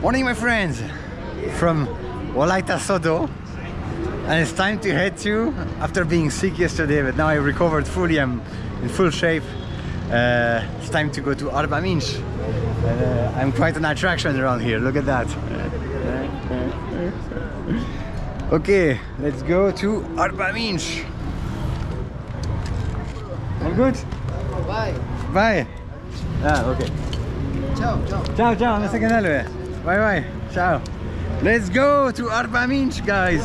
Morning, my friends, from Wolaita Sodo. And it's time to head to, after being sick yesterday, but now I recovered fully, I'm in full shape. Uh, it's time to go to Arba Minch. Uh, I'm quite an attraction around here, look at that. okay, let's go to Arba Minch. All good? Bye. Bye. Ah, okay. Ciao, ciao. Ciao, ciao, nello Bye bye. Ciao. Let's go to Arba Minch, guys.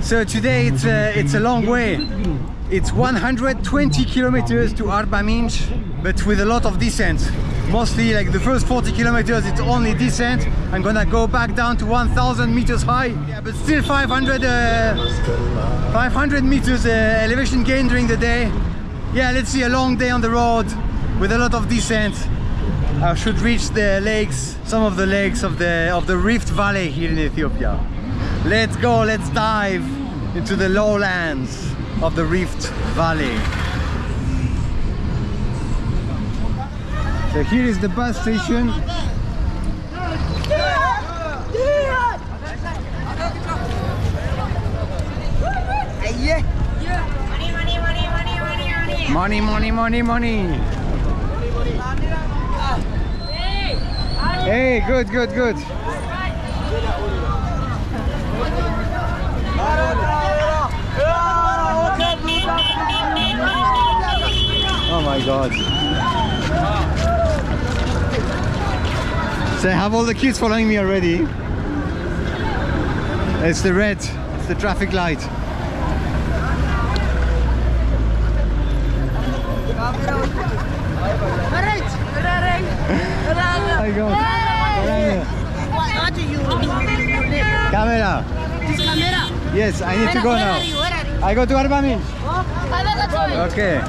So today it's a, it's a long way. It's 120 kilometers to Arba Minch, but with a lot of descent. Mostly like the first 40 kilometers it's only descent. I'm gonna go back down to 1000 meters high, yeah, but still 500 uh, 500 meters uh, elevation gain during the day. Yeah, let's see a long day on the road with a lot of descent. I should reach the lakes, some of the lakes of the of the Rift Valley here in Ethiopia. Let's go, let's dive into the lowlands of the Rift Valley. So here is the bus station. Money, money, money, money, money. Hey, good, good, good. Oh my god. So I have all the kids following me already. It's the red, it's the traffic light. I go. What do you Camera. This camera. Yes, I need to go now. I go to Arba Minch. Okay.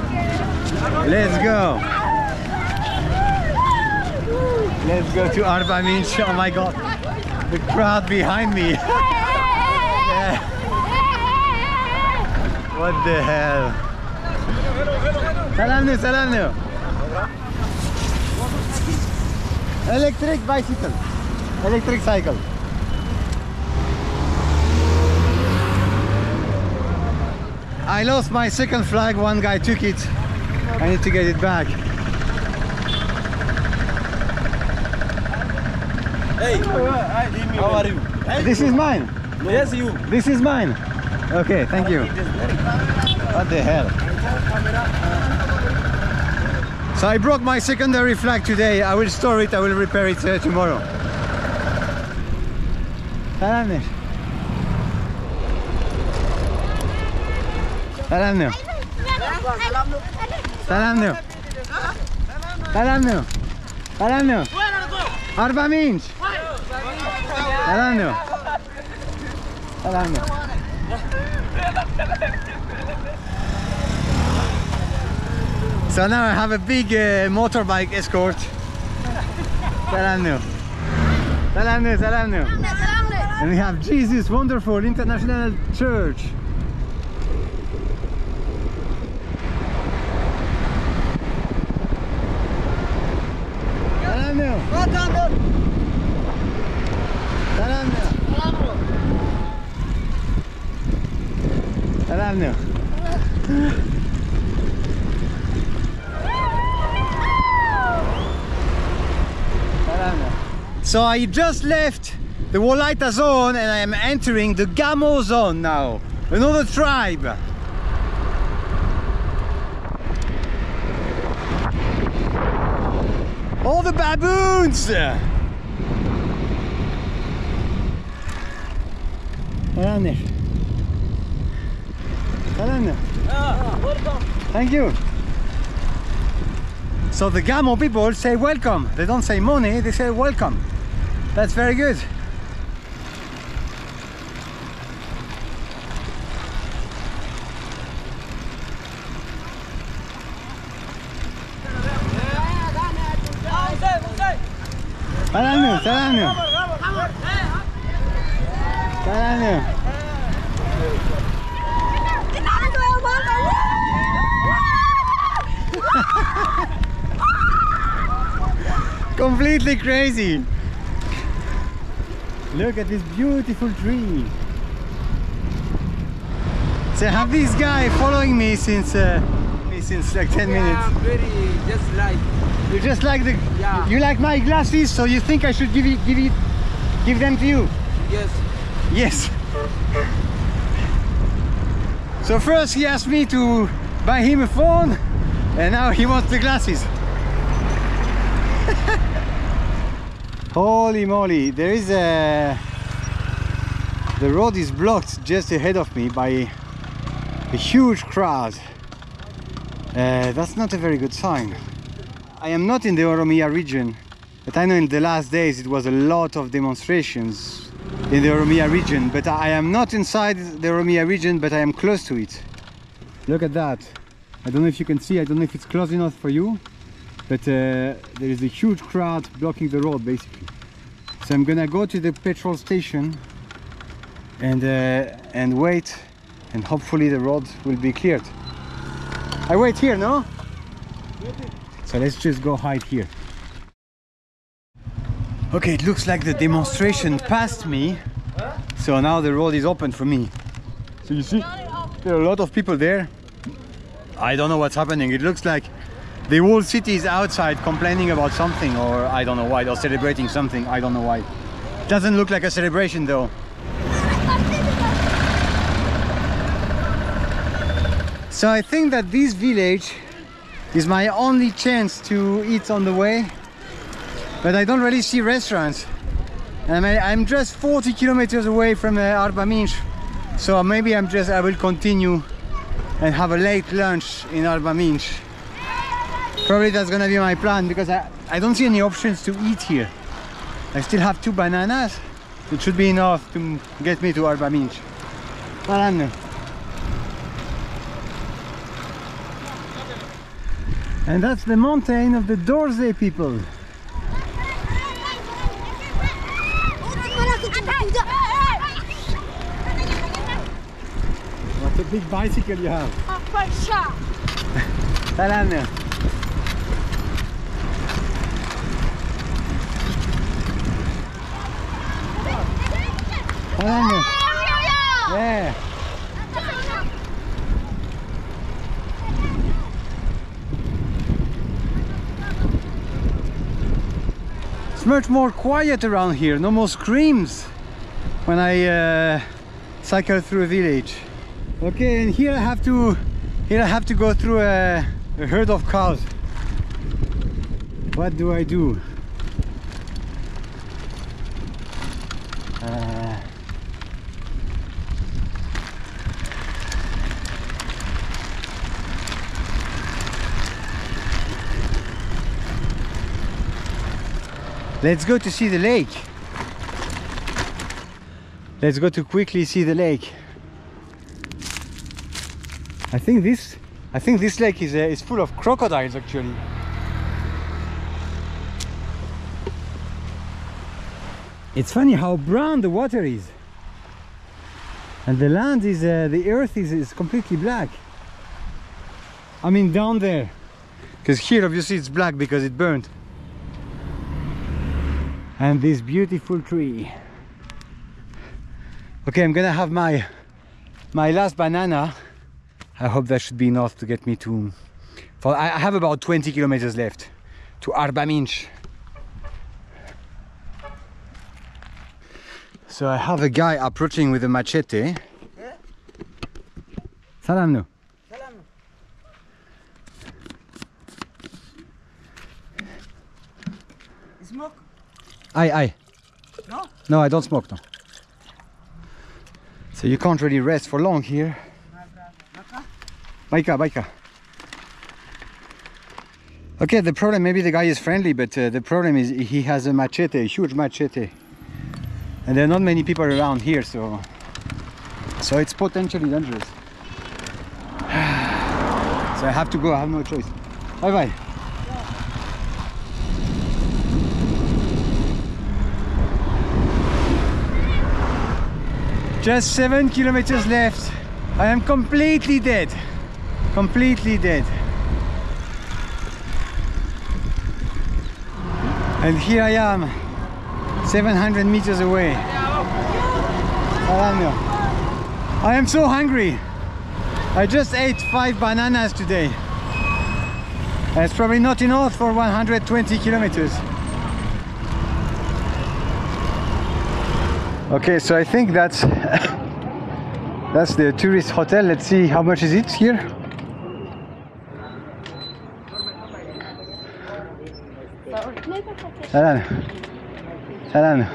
Let's go. Let's go to Arba Minch. Oh my god. The crowd behind me. What the hell? Salam salam. Electric bicycle. Electric cycle. I lost my second flag, one guy took it. I need to get it back. Hey, how are you? This is mine. Yes, you. This is mine. Okay, thank you. What the hell? So I broke my secondary flag today. I will store it. I will repair it uh, tomorrow. Selamlar. Selamlar. Selamlar. Selamlar. Selamlar. Arba Minch. Selamlar. Selamlar. So now I have a big uh, motorbike escort. Selamlar. Selamlar, selamlar. And we have Jesus Wonderful International Church. Selamlar. So I just left the Wolaita zone and I am entering the Gamo zone now. Another tribe. All the baboons! Selamlar. Selamlar. Thank you. So the Gamo people say welcome. They don't say money, they say welcome. That's very good. Salamnu, salamnu. Salamnu. Completely crazy. Look at this beautiful tree. So I have this guy following me since uh, since like 10 minutes. Yeah, very just like You just like the Yeah. you like my glasses, so you think I should give it give it give them to you? yes. Yes. So first he asked me to buy him a phone and now he wants the glasses. Holy moly, there is a the road is blocked just ahead of me by a huge crowd. Uh, that's not a very good sign. I am not in the Oromia region, but I know in the last days it was a lot of demonstrations in the Oromia region, but I am not inside the Oromia region, but I am close to it. Look at that. I don't know if you can see, I don't know if it's close enough for you, but uh, there is a huge crowd blocking the road basically. So I'm gonna go to the petrol station and uh, and wait and hopefully the road will be cleared. I wait here, no? So let's just go hide here. Okay, it looks like the demonstration passed me. So now the road is open for me. So you see, there are a lot of people there. I don't know what's happening. It looks like the whole city is outside complaining about something or I don't know why. They're celebrating something. I don't know why. Doesn't look like a celebration though. So I think that this village is my only chance to eat on the way but I don't really see restaurants and I'm just 40 kilometers away from uh, Arba Minch so maybe I'm just I will continue and have a late lunch in Arba Minch probably that's gonna be my plan because I, I don't see any options to eat here I still have two bananas it should be enough to get me to Arba Minch Paranno. And that's the mountain of the Dorze people. What a big bicycle you have. Salam. Salam. Yeah. It's much more quiet around here. No more screams when I uh, cycle through a village. Okay, and here I have to here I have to go through a, a herd of cows. What do I do? Let's go to see the lake. Let's go to quickly see the lake. I think this I think this lake is uh, is full of crocodiles actually. It's funny how brown the water is. And the land is uh, the earth is, is completely black. I mean down there. Because here obviously it's black because it burned. And this beautiful tree. Okay, I'm gonna have my my last banana. I hope that should be enough to get me to. For I have about 20 kilometers left to Arba Minch. So I have a guy approaching with a machete. Salam no. Aye, I. No? No, I don't smoke, no. So you can't really rest for long here. Baika, baika. Okay, the problem, maybe the guy is friendly, but uh, the problem is he has a machete, a huge machete. And there are not many people around here, so so it's potentially dangerous. so I have to go, I have no choice. Bye bye Just seven kilometers left. I am completely dead. Completely dead. And here I am, 700 meters away. I am so hungry. I just ate five bananas today. It's probably not enough for 120 kilometers. Okay, so I think that's that's the tourist hotel. Let's see how much is it here. Salam. Salam.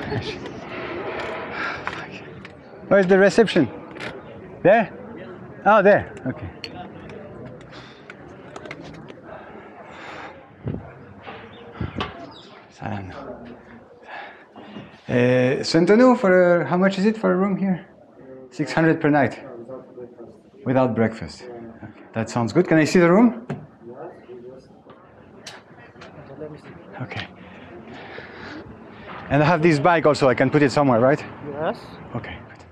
Where's the reception? There? Oh, there. Okay. Salam. Uh, Santonu, for uh, how much is it for a room here? 600 per night. Without breakfast. Okay, that sounds good. Can I see the room? Okay. And I have this bike also, I can put it somewhere, right? Yes. Okay, good.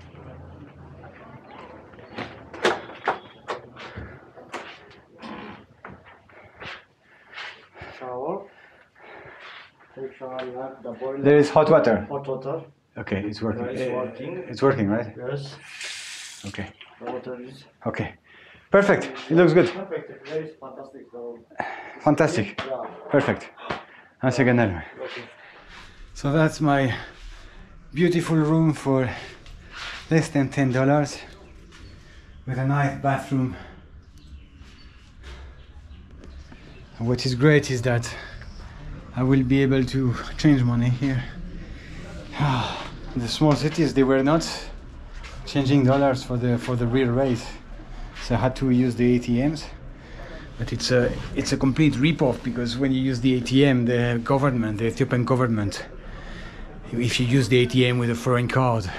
shower. Take shower, you have the boiler. There is hot water. Hot water. Okay, it's working. It's Uh, working. It's working, right? Yes. Okay. The water is Okay. Perfect. It looks good. perfect. Very fantastic. So, Fantastic. yeah. Perfect. Once again, Elmer. Okay. So that's my beautiful room for less than ten dollars with a nice bathroom. And what is great is that I will be able to change money here. Ah, the small cities they were not changing dollars for the for the real rate, so I had to use the ATMs. But it's a it's a complete rip-off because when you use the ATM, the government, the Ethiopian government, if you use the ATM with a foreign card,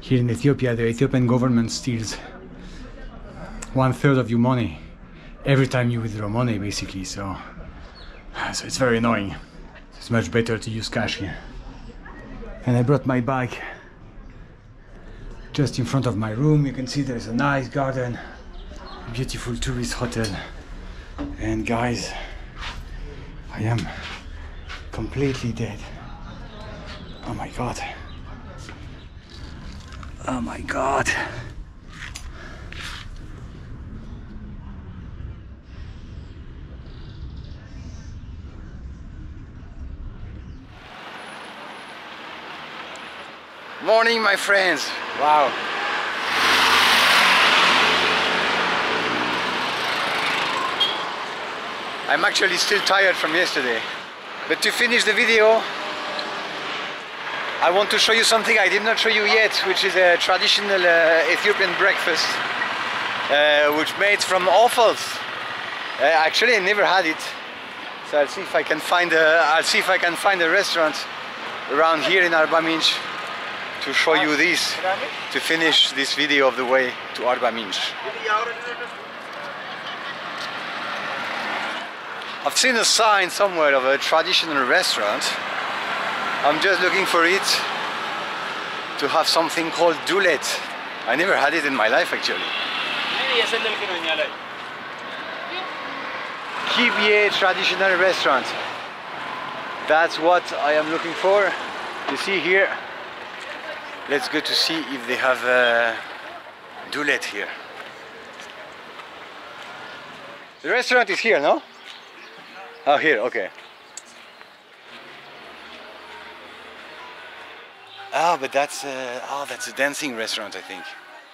here in Ethiopia, the Ethiopian government steals one third of your money every time you withdraw money, basically. So, Ah, so it's very annoying. It's much better to use cash here. And I brought my bike just in front of my room. You can see there's a nice garden, beautiful tourist hotel. And guys, I am completely dead. Oh my god. Oh my god. Morning, my friends. Wow. I'm actually still tired from yesterday. But to finish the video, I want to show you something I did not show you yet, which is a traditional uh, Ethiopian breakfast, uh, which made from offals. Uh, actually, I never had it, so I'll see if I can find a. I'll see if I can find a restaurant around here in Arba Minch to show you this to finish this video of the way to Arba Minch. I've seen a sign somewhere of a traditional restaurant. I'm just looking for it to have something called dulet. I never had it in my life actually. Kibye traditional restaurant. That's what I am looking for. You see here. Let's go to see if they have a dulet here. The restaurant is here, no? Oh, here, okay. Ah, but that's uh, oh, that's a dancing restaurant, I think.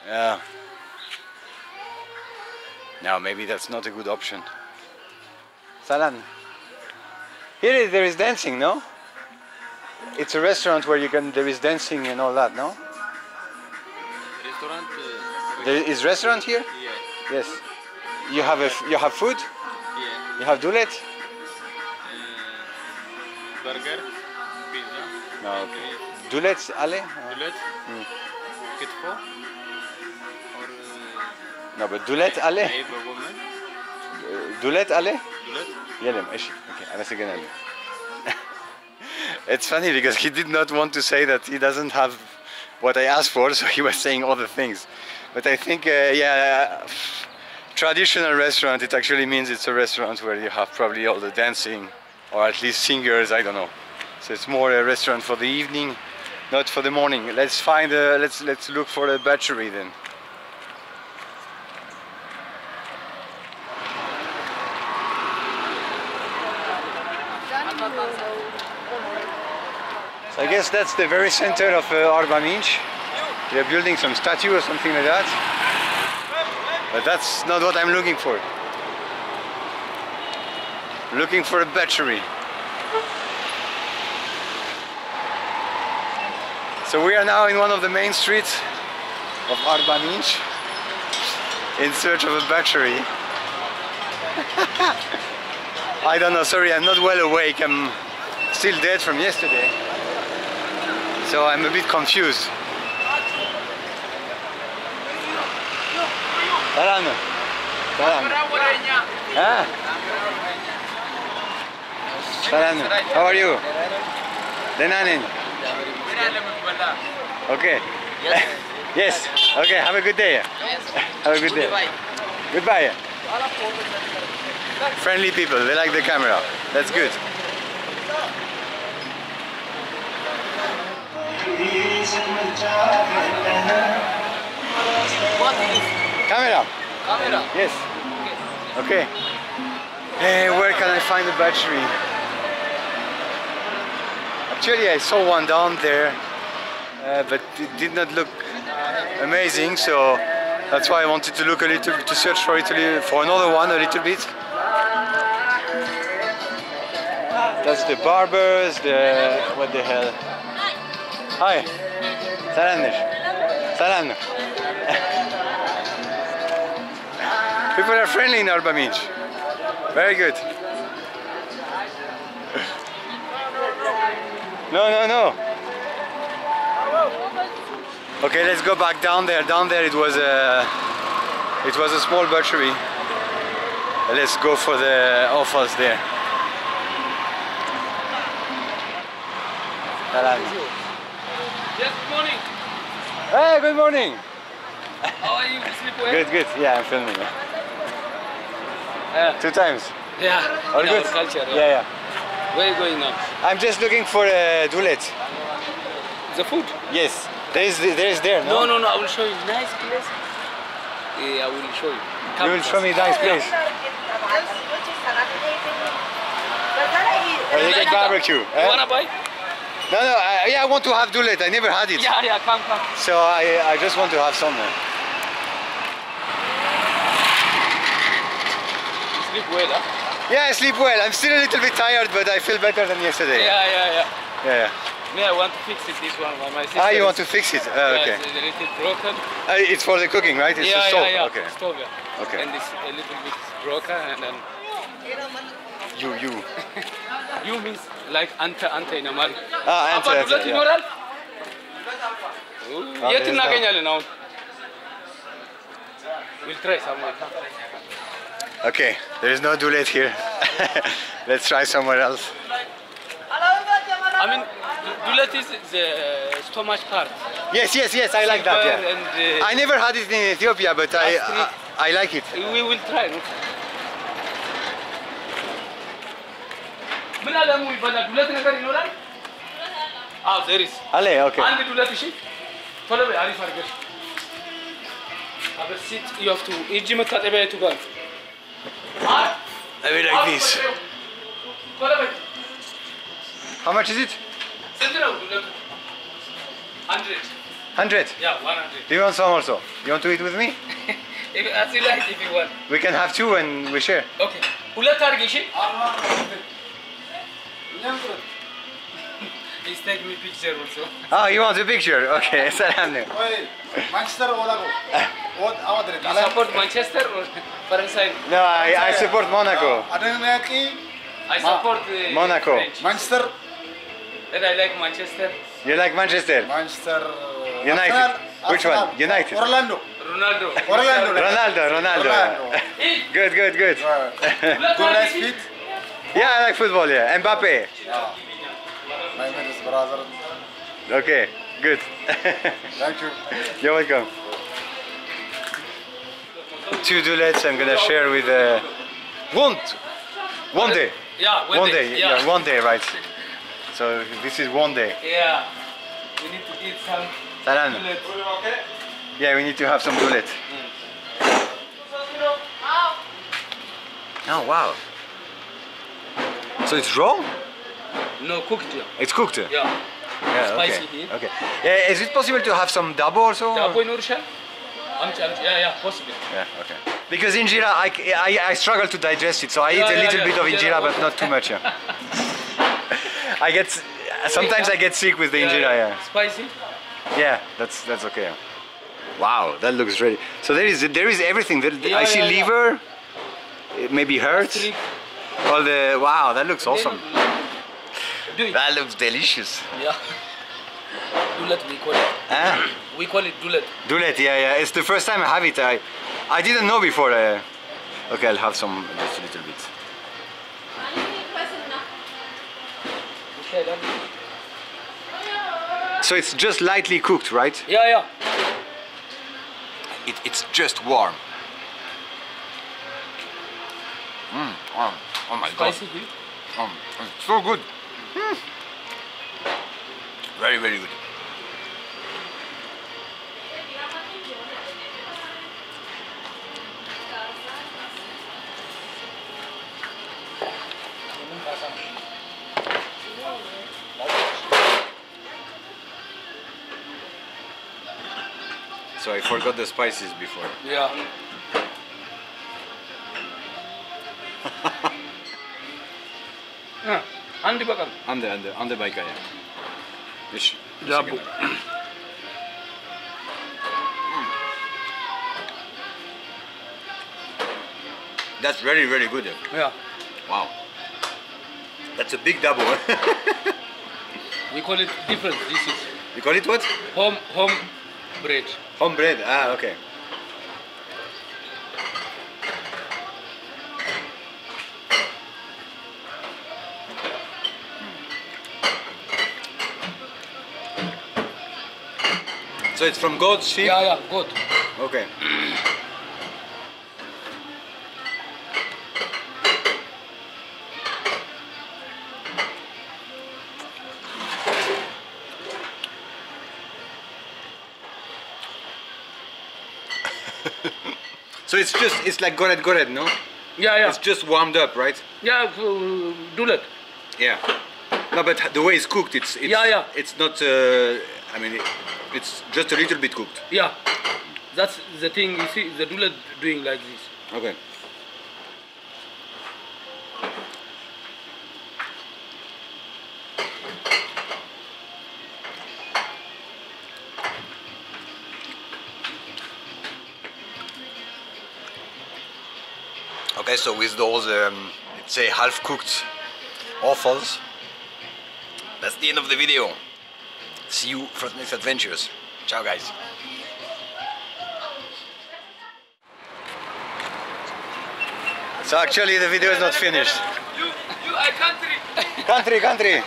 Yeah. No, maybe that's not a good option. Salan. Here is, there is dancing, no? It's a restaurant where you can there is dancing and all that, no? Restaurant, uh, There is restaurant here? yeah, Yes. You have a f- you have food? yeah. You have dulet? Uh, burger, pizza, No. Okay. Dulet, Ale? bullet, Hmm. kitfo, or uh, No, but dulet, Ale? type of woman, Dulet, Ale? bullet. يلم ايش okay انا سجن it's funny because he did not want to say that he doesn't have what I asked for so he was saying other things but I think uh, yeah traditional restaurant it actually means it's a restaurant where you have probably all the dancing or at least singers. I don't know. So it's more a restaurant for the evening, not for the morning. Let's find a let's let's look for a battery then. So I guess that's the very center of uh, Arba Minch. They're building some statue or something like that. But that's not what I'm looking for. Looking for a battery. So we are now in one of the main streets of Arba Minch in search of a battery. I don't know, sorry, I'm not well awake. I'm still dead from yesterday. So I'm a bit confused. Salam. Salam. Ah. Salam. How are you? Denanin. Okay. Yes. Okay. Have a good day. Have a good day. Goodbye. Friendly people. They like the camera. That's good. What is Camera. camera? Yes. Okay. Hey, where can I find the battery? Actually, I saw one down there, uh, but it did not look amazing. So that's why I wanted to look a little, bit to search for it a little, for another one a little bit. That's the barbers. The what the hell? Hi. Salamdır. Salam. People are friendly in Arba. Very good. No, no, no. Okay, let's go back down there. Down there it was a it was a small butchery. Let's go for the offals there. Salam. Yes, good morning. Hey, good morning. How are you? Sleep well? Good, good. Yeah, I'm filming. Yeah. Two times. Yeah. All in good? our culture. Yeah, yeah. Where are you going now? I'm just looking for a dulet. The food? Yes. There is, there is there, No, no? no, no. I will show you. Nice place. Yeah, I will show you. Come You will show us. me nice place. Or they get barbecue. You eh? wanna buy? No, no, I, yeah, I want to have dulet. I never had it. Yeah, yeah. Come, come. So I, I just want to have some. Sleep well, huh? Yeah, I sleep well. I'm still a little bit tired, but I feel better than yesterday. Yeah, yeah, yeah. Yeah, yeah. Me, I want to fix it. This one. My sister. Ah, you want to fix it? Yeah, okay. It's a little broken. Uh, it's for the cooking, right? It's yeah, a stove. yeah, yeah. Okay. Stove, yeah. Okay. And it's a little bit broken, and then You, you. you means like ante ante in Amharic. Ah, አባ answer, ዱለት answer, yeah. ይኖራል? Ah, የት there's እናገኛለን አሁን? We'll try somewhere. Okay, there is no dulet here. Let's try somewhere else. I mean, dulet is the stomach part. Yes, yes, yes, I like that. Silver Yeah. And uh, I never had it in Ethiopia, but I, I, Gastric. I like it. we will try. ምን አለሙ ይባላል? ዱለት ነገር ይኖራል? አዎ there is. Ale, okay. አንድ ዱለት እሺ። ቶሎ በይ አሪፍ አድርገሽ። አበት ሲት you have to እጅ መታጠቢያ የቱ ጋር ነው? I will like this. ቶሎ በይ። How much is it? ስንት ነው ዱለቱ? Hundred. 100. Yeah, one hundred. Do you want some also? You want to eat with me? If as you like, if you want. We can have two and we share. Okay. ሁለት አድርጊ እሺ። He's taking me picture also. Oh, you want a picture? Okay, salam nu. Manchester Monaco. What other? You support Manchester or Faransa? No, I, I support Monaco. Uh, I support uh, Monaco. French. Manchester. Then I like Manchester. You like Manchester? Manchester. Uh, United. Arsenal, Which one? United. Orlando. Ronaldo. Ronaldo. Ronaldo. Ronaldo. good, good, good. Right. good nice feet. Yeah, I like football, yeah. Mbappe. Yeah. My name is brother. Okay, good. Thank you. You're welcome. Two dulets I'm gonna share with uh, one, one day. Yeah, one, one day. day. Yeah. yeah, one day, right. So this is one day. Yeah. We need to eat some Salam. Yeah, we need to have some bullet. Mm. Oh wow. So it's raw? No, cooked. Yeah. It's cooked. Yeah. Yeah, okay. Spicy here. Okay. Yeah, is it possible to have some dabo also? Nursha? Amchi, amchi. Yeah, yeah, possible. Yeah, okay. Because injera, I, I, I struggle to digest it, so I eat a yeah, little yeah. bit of Injera but not too much. Yeah. I get sometimes I get sick with the injera. Yeah, Spicy? yeah, that's that's okay. Wow, that looks really. So there is there is everything. There, Yeah, I see yeah, yeah. liver, it maybe hurts. All the wow, that looks awesome. Do it. That looks delicious. Yeah. Dulet, we call it. Ah, We call it dulet. dulet, yeah, yeah. It's the first time I have it. I I didn't know before. Uh, okay, I'll have some just a little bit. So it's just lightly cooked, right? Yeah, yeah. It, it's just warm. Mm, oh, oh my god. Spicy. Um, it's so good. Mm. Very, very good. So I forgot the spices before. Yeah. Ah, Andi bakar. Under, under, under by Gaia. Ish. Jabu. That's very, very good. Yeah. Wow. That's a big double. We call it different. This is you call it what? home home bread. Home bread. Ah, okay. So it's from goat, sheep? Yeah, yeah, good. Okay. so it's just it's like goret goret, no? Yeah, yeah. It's just warmed up, right? Yeah, uh, dulet. Yeah. No, but the way it's cooked, it's, it's Yeah, yeah. It's not. Uh, I mean, it, it's just a little bit cooked. Yeah. That's the thing you see the dulet doing like this. Okay. Okay, so with those, um, let's say, half-cooked offals, that's the end of the video. See you for the next adventures. Ciao, guys. So actually the video is not finished. You, you, I country. Country, country.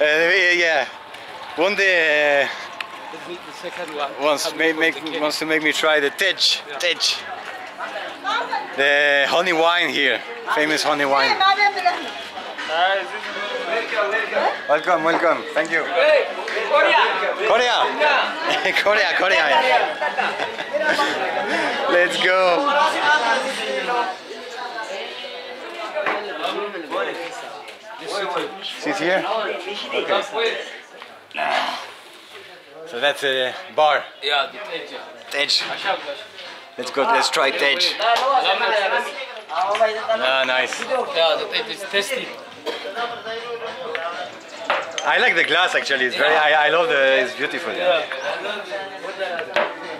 uh, yeah. One day uh, the second one. wants, make, make, got the cake? wants to make me try the Tej. Tej. The honey wine here. Famous honey wine. Welcome, welcome. Thank you. Korea. Korea. Korea, Korea. Let's go. Sit here. Wait. So that's a bar. Yeah, edge. Tej. Let's go. Let's try Tej. Ah, nice. Yeah, the Tej is tasty. I like the glass actually. It's very. I, I love the. It's beautiful. Yeah.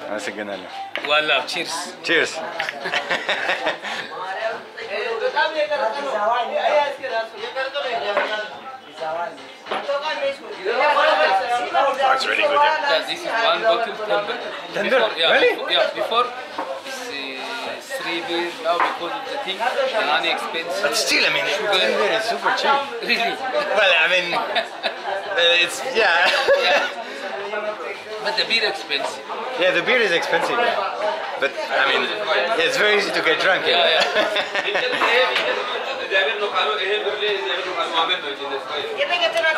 That's a good one. Wallah, cheers. Cheers. That's really good. Yeah, this is one bottle tender. Tender? Before, yeah, Really? Before, yeah, before it's uh, three beer. Now because of the thing, the honey expensive. But still, I mean, Sugar. it's super cheap. Really. Well, I mean, it's yeah. yeah. But the beer is expensive. yeah, the beer is expensive. yeah. But I mean, it's very easy to get drunk. Yeah, yeah.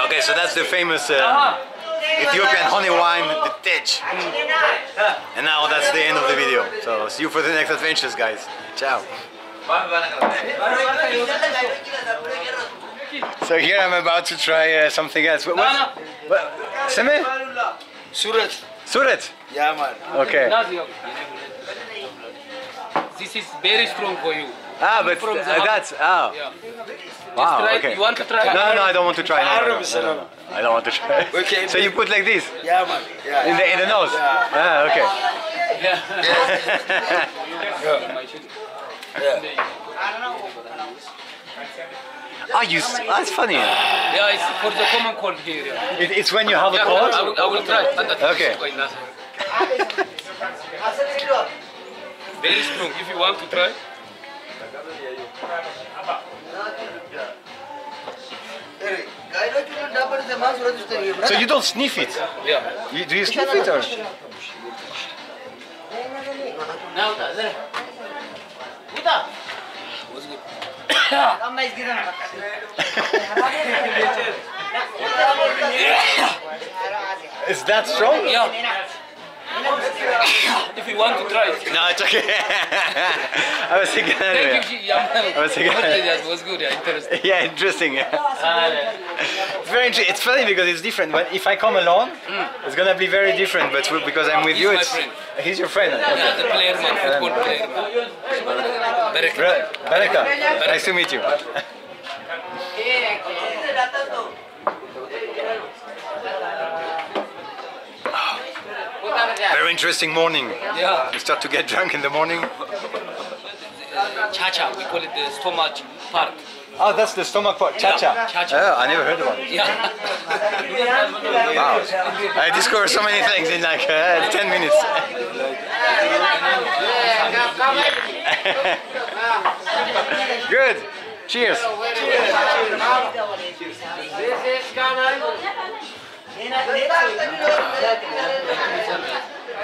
okay, so that's the famous uh, Ethiopian honey wine, the Tej. And now that's the end of the video. So see you for the next adventures, guys. Ciao. So here I'm about to try uh, something else. What, No, what, Seme? Surat. Surat? Yeah, man. Okay. This is very strong for you. Ah, but From the uh, hub. that's, oh. Yeah. Wow, try it. okay. You want to try? No, no, I don't want to try. No, no, no, Arabs, no, no, no. I don't want to try. Okay. So you put like this Yeah, man. Yeah. in the in the nose. Ah, okay. Ah, you. That's funny. Yeah, it's for the common cold here. Yeah. It, it's when you have a Yeah, cold. I will, I will try. Okay. Very strong. If you want to try. So you don't sniff it. Yeah. You, do you sniff it or? Was good. Is that strong? Yeah. if you want to try it. No, it's okay. I was thinking anyway. Thank you. Yeah. I was thinking- That was good. Yeah, interesting. Yeah, interesting. It's very interesting. It's funny because it's different. But if I come alone, mm. it's gonna be very different. But because I'm with He's you, my it's friend. he's your friend. Yeah, the player man, football player man. Very good. Bra- Baraka, nice to meet you. Very interesting morning. Yeah. You start to get drunk in the morning. Cha-cha. We call it the stomach part. Oh, that's the stomach part. Cha cha. Cha-cha. Oh, I never heard about it. Yeah. Wow. I discovered so many things in like uh, 10 minutes. Good. Cheers.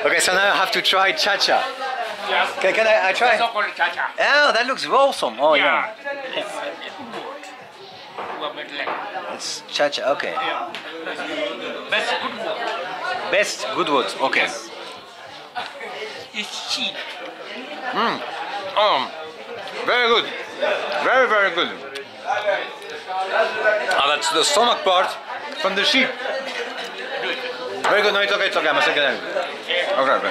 Okay, so now I have to try cha cha. Can, can I, I try? Oh, that looks awesome. Oh, yeah. It's cha cha. Okay. Best Goodwood. Okay. It's cheap. Um, very good. Very, very good. Ah, that's the stomach part from the sheep. Very good. No, it's okay. It's okay. I'm a second. Okay, okay.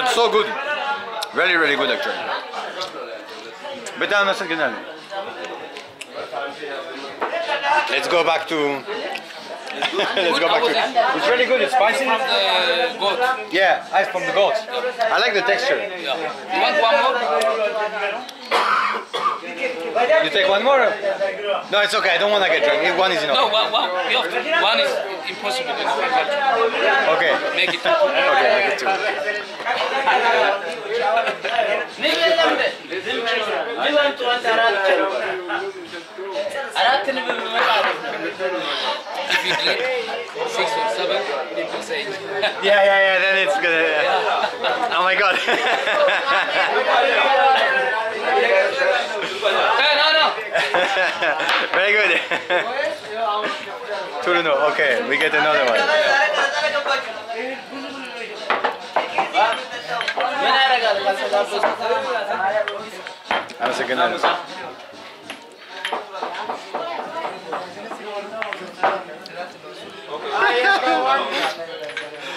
It's so good. Really, really good actually. But I'm a second. Let's go back to. Let's go back to. It's really good. It's spicy. From the goat. Yeah, ice from the goat. I like the texture. Yeah. You want one more? You take one more? No, it's okay. I don't want to get drunk. One is No, enough. one, one. You have to. One is impossible in our culture. Okay. Make it two. Okay, make it two. If you drink six or seven, people say. Yeah, yeah, yeah. Then it's gonna. Oh my god. Hey, no, no. Very good. Turuno. Okay, we get another one. I'm a second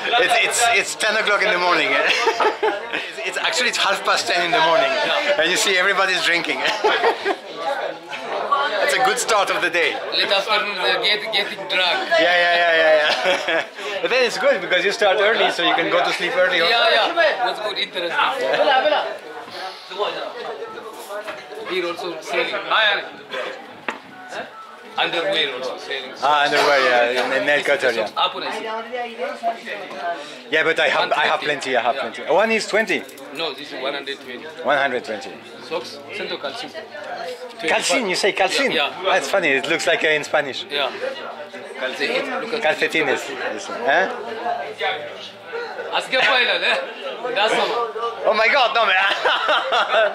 It's, it's, it's 10 o'clock in the morning. it's, it's actually it's half past 10 in the morning. And you see everybody's drinking. It's a good start of the day. Late afternoon, they're get, getting drunk. Yeah, yeah, yeah, yeah, yeah. but then it's good because you start early so you can go to sleep early. Yeah, yeah. Was good, interesting. Here also selling. Underwear also selling. Ah, underwear, yeah, and nail cutter, yeah. Yeah, but I have, I have plenty, I have Yeah. plenty. One is 20, no, this is 120. 120. Socks, cento calcium. Calcin, you say calcin? Yeah. That's funny, it looks like uh, in Spanish. Yeah. They look at Calcetines. Huh? Asker payla ne? That's all. Oh my god, no man!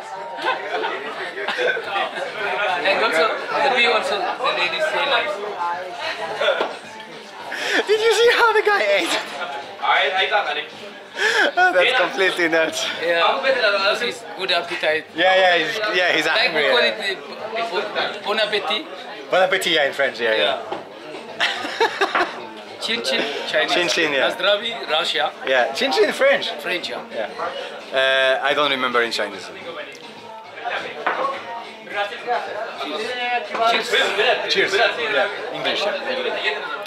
And also, the bee also, the ladies say like, Did you see how the guy ate? That's completely nuts. yeah, because it's good appetite. Yeah, yeah, he's, yeah, he's Like angry. we call yeah. it uh, bon appetit. Bon appetit, yeah, in French, yeah, yeah. Chin chin, Chinese. Chin chin, yeah. Nazdravi, Russia, Yeah, chin chin French. French. Yeah. Yeah. Uh, I don't remember in Chinese. Cheers. Cheers. Yeah, English. Yeah.